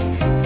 Bye.